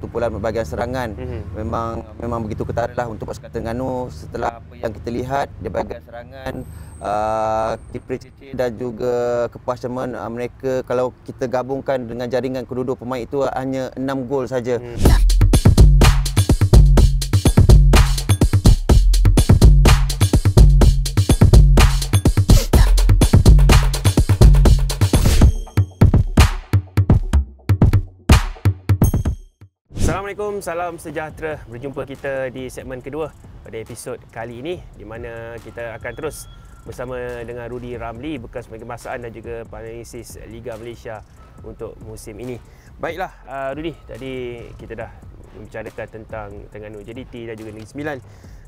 tumpulan bahagian serangan mm-hmm. memang memang begitu ketara lah untuk pasukan Terengganu setelah apa yang kita lihat di bahagian serangan uh, dan juga kepasaman uh, mereka kalau kita gabungkan dengan jaringan kedua-dua pemain itu hanya 6 gol saja. Mm. Assalamualaikum, salam sejahtera. Berjumpa kita di segmen kedua pada episod kali ini di mana kita akan terus bersama dengan Rudi Ramli bekas pengemasaan dan juga panelisis Liga Malaysia untuk musim ini. Baiklah uh, Rudi, tadi kita dah membicarakan tentang Terengganu JDT dan juga Negeri Sembilan.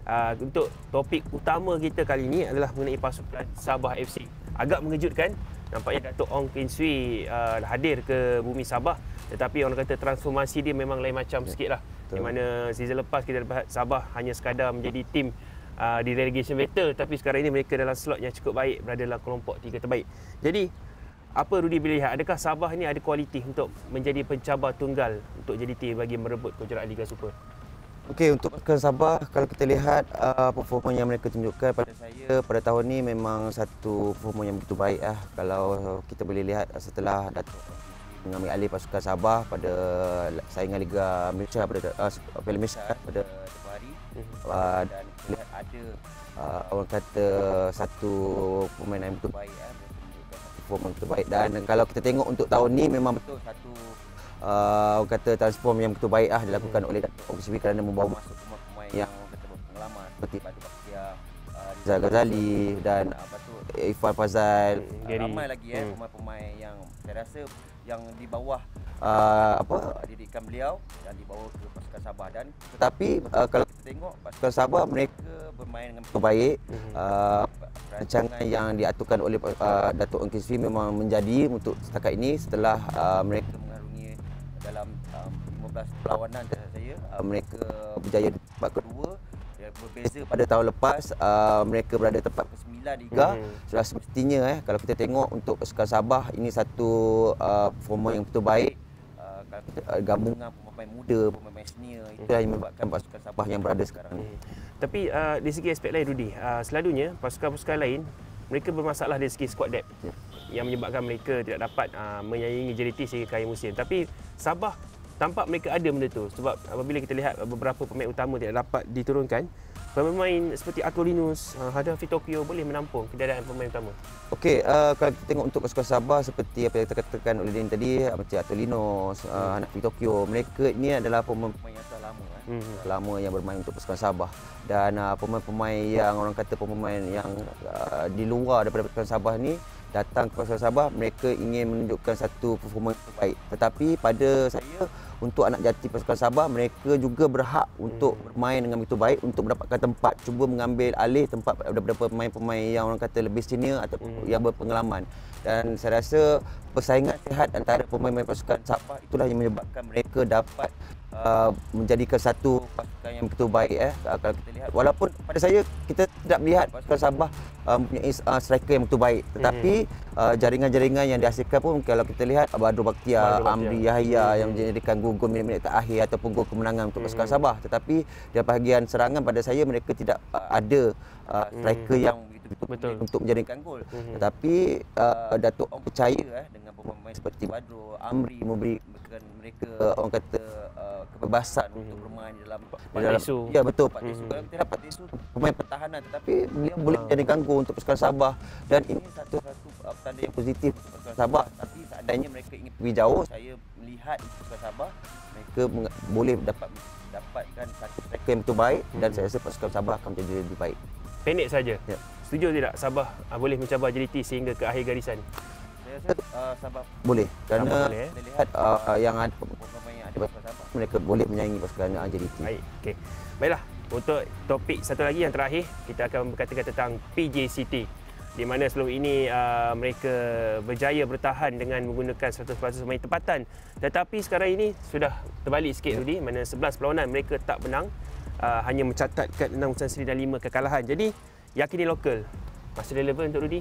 Uh, untuk topik utama kita kali ini adalah mengenai pasukan Sabah FC. Agak mengejutkan nampaknya Datuk Ong Kin Sui uh, hadir ke bumi Sabah. Tetapi orang kata transformasi dia memang lain macam sikit lah. Di mana season lepas kita dapat Sabah hanya sekadar menjadi tim uh, di relegation battle. Tapi sekarang ini mereka dalam slot yang cukup baik berada dalam kelompok tiga terbaik. Jadi apa Rudy boleh lihat? Adakah Sabah ini ada kualiti untuk menjadi pencabar tunggal untuk jadi tim bagi merebut kejuaraan Liga Super Okey untuk pasukan Sabah kalau kita lihat uh, performa yang mereka tunjukkan pada saya pada tahun ini memang satu performa yang begitu baik ah kalau kita boleh lihat setelah Datuk mengambil alih pasukan Sabah pada saingan Liga Malaysia pada uh, Piala Malaysia pada tempoh hari. Uh, dan kita lihat ada uh, orang kata satu pemain yang begitu baik ah performa begitu baik. Dan kalau kita tengok untuk tahun ini memang betul satu uh, kata transform yang betul baik ah dilakukan hmm. oleh Datuk OKCB kerana membawa masuk pemain-pemain yang kata berpengalaman seperti Batu Bakhtia, uh, Rizal Ghazali dan uh, Batu Ifan Fazal uh, ramai lagi eh hmm. pemain-pemain yang saya rasa yang di bawah uh, apa didikan beliau yang dibawa ke pasukan Sabah dan tetapi uh, kalau kita tengok pasukan Sabah mereka bermain dengan betul baik hmm. uh, rancangan yang diaturkan oleh uh, Datuk Ongkiswi memang menjadi untuk setakat ini setelah uh, mereka dalam um, 15 perlawanan saya uh, mereka berjaya di tempat kedua ya, berbeza pada tahun lepas uh, mereka berada tempat ke-9 liga hmm. sudah semestinya eh kalau kita tengok untuk pasukan Sabah ini satu uh, performa yang betul baik uh, kalau kita uh, gabungan pemain muda pemain senior itu yang menyebabkan pasukan Sabah yang berada sekarang hmm. tapi uh, di segi aspek lain Rudi uh, selalunya pasukan-pasukan lain mereka bermasalah dari segi squad depth yeah. yang menyebabkan mereka tidak dapat uh, menyaingi JDT sehingga akhir musim. Tapi Sabah tampak mereka ada benda tu sebab apabila kita lihat beberapa pemain utama tidak dapat diturunkan, pemain seperti Atolinus, uh, Hadafi Tokyo boleh menampung keadaan pemain utama. Okey, uh, kalau kita tengok untuk pasukan Sabah seperti apa yang kita katakan oleh Din tadi, seperti Atolinus, uh, hmm. Hanafi Tokyo, mereka ini adalah pemain-pemain yang telah lama eh. hmm. lama yang bermain untuk pasukan Sabah dan uh, pemain-pemain yang orang kata pemain yang uh, di luar daripada pasukan Sabah ni datang ke pasukan Sabah mereka ingin menunjukkan satu performa yang terbaik tetapi pada saya untuk anak jati pasukan Sabah mereka juga berhak untuk hmm. bermain dengan begitu baik untuk mendapatkan tempat cuba mengambil alih tempat daripada pemain-pemain yang orang kata lebih senior atau hmm. yang berpengalaman dan saya rasa persaingan sihat antara pemain-pemain pasukan Sabah itulah yang menyebabkan mereka dapat Uh, menjadikan satu pasukan yang betul baik eh kalau kita lihat walaupun pada saya kita tidak melihat pasukan Sabah uh, mempunyai uh, striker yang betul baik tetapi hmm. uh, jaringan-jaringan yang dihasilkan pun kalau kita lihat Badru Bakhtia, Amri Yahya hmm. yang menjadikan gol minit-minit terakhir ataupun gol kemenangan untuk pasukan hmm. Sabah tetapi di bahagian serangan pada saya mereka tidak uh, ada uh, striker hmm. yang betul untuk menjadikan gol hmm. tetapi uh, Datuk Ong percaya eh dengan pemain seperti Badru Amri memberikan mereka orang kata uh, kebebasan hmm. untuk bermain dalam Pak dalam isu. Ya betul Pak Tisu. Hmm. Kalau kita dapat Tisu pemain pertahanan tetapi beliau boleh ah. menjadi ganggu untuk pasukan Sabah dan ini satu-satu uh, tanda yang positif untuk pasukan Sabah tapi seandainya mereka ingin pergi jauh saya melihat pasukan Sabah mereka boleh dapat dapatkan satu striker yang betul baik hmm. dan saya rasa pasukan Sabah akan menjadi lebih baik. Pendek saja. Ya. Setuju tidak Sabah uh, boleh mencabar JDT sehingga ke akhir garisan? Saya rasa uh, Sabah boleh kerana Sabah boleh, eh? lihat uh, yang ada mereka boleh menyaingi pasukan JDT. Baik, okey. Baiklah, untuk topik satu lagi yang terakhir, kita akan berkatakan tentang PJ City. Di mana sebelum ini uh, mereka berjaya bertahan dengan menggunakan 100% pemain tempatan. Tetapi sekarang ini sudah terbalik sikit, ya. Rudi. Mana 11 perlawanan mereka tak menang. Uh, hanya mencatatkan 6 kemenangan seri dan 5 kekalahan. Jadi, yakini lokal. Masih relevan untuk Rudi?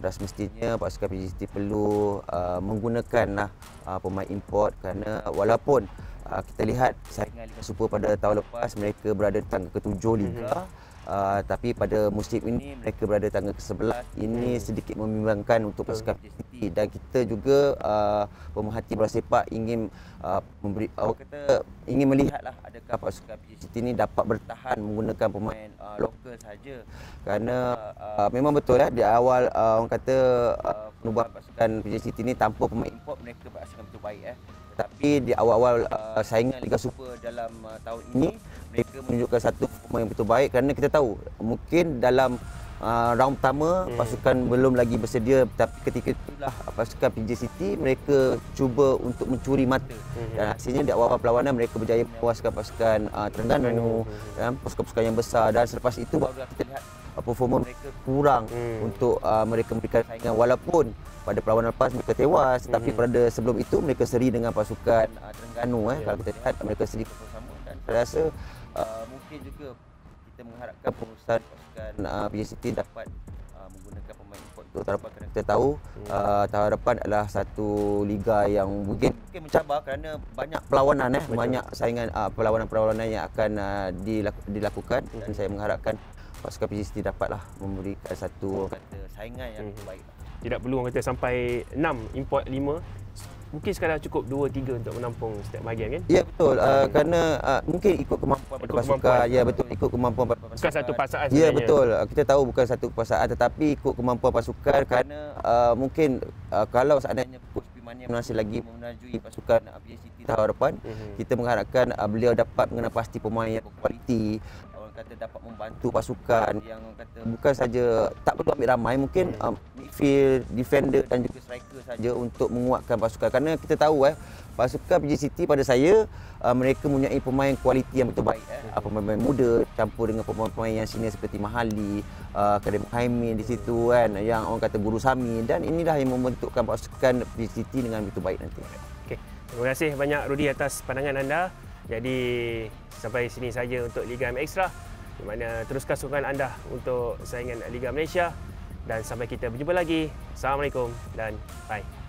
Sudah semestinya pasukan City perlu uh, menggunakan uh, pemain import kerana walaupun uh, kita lihat saingan Liga Super pada tahun lepas mereka berada di tangga ketujuh Liga. Mm-hmm. Uh, tapi pada musim ini mereka berada tangga ke-11 ini sedikit membimbangkan untuk pasukan City dan kita juga uh, pemerhati bola sepak ingin uh, memberi uh, kata ingin melihatlah adakah pasukan City ini dapat bertahan menggunakan pemain uh, lokal saja kerana uh, memang betul lah di awal uh, orang kata uh, penubuhan pasukan City ini tanpa pemain import mereka berhasil betul baik eh tapi di awal-awal uh, saingan Liga Super dalam uh, tahun ini mereka menunjukkan satu performa yang betul baik kerana kita tahu mungkin dalam uh, round pertama hmm. pasukan belum lagi bersedia tapi ketika itulah pasukan PJ City mereka cuba untuk mencuri mata hmm. dan hasilnya di awal-awal perlawanan mereka berjaya menewaskan pasukan uh, Terengganu hmm. dan pasukan-pasukan yang besar dan selepas itu barulah kita lihat uh, performa mereka kurang hmm. untuk uh, mereka memberikan saingan walaupun pada perlawanan lepas mereka tewas hmm. tapi pada sebelum itu mereka seri dengan pasukan uh, Terengganu eh yeah. kalau kita lihat mereka seri bersama dan saya rasa uh, mungkin juga kita mengharapkan pengurusan pasukan uh, PJ City dapat uh, menggunakan pemain import untuk tahun depan kerana kita tahu hmm. uh, tahun depan adalah satu liga yang mungkin mungkin mencabar kerana banyak perlawanan eh Betul. banyak saingan uh, perlawanan-perlawanan yang akan uh, dilakukan hmm. dan saya mengharapkan pasukan PJ City dapatlah memberikan satu kata saingan yang hmm. baik tidak perlu orang kata sampai 6 import 5 mungkin sekadar cukup 2 3 untuk menampung setiap bahagian kan? Ya betul. Uh, kerana uh, mungkin ikut kemampuan pada pasukan ya betul. Ikut kemampuan pada pasukan bukan satu pasangan ya betul. Uh, kita tahu bukan satu pasangan tetapi ikut kemampuan pasukan kerana uh, mungkin uh, kalau seandainya coach Pimania masih lagi menajui pasukan uh, PJCT tahun depan mm-hmm. kita mengharapkan uh, beliau dapat mengenal pasti pemain yang berkualiti kata dapat membantu pasukan. yang kata bukan saja tak perlu ambil ramai mungkin um, midfield defender dan juga striker saja. untuk menguatkan pasukan. Kerana kita tahu eh pasukan PJ City pada saya uh, mereka mempunyai pemain kualiti yang betul baik eh. uh, pemain-pemain muda campur dengan pemain-pemain yang senior seperti Mahali uh, Karim Haimin di situ kan yang orang kata Guru Sami dan inilah yang membentukkan pasukan PJ City dengan betul baik nanti. Okey. Terima kasih banyak Rudi atas pandangan anda. Jadi sampai sini saja untuk Liga M Extra. Di mana teruskan sokongan anda untuk saingan Liga Malaysia dan sampai kita berjumpa lagi. Assalamualaikum dan bye.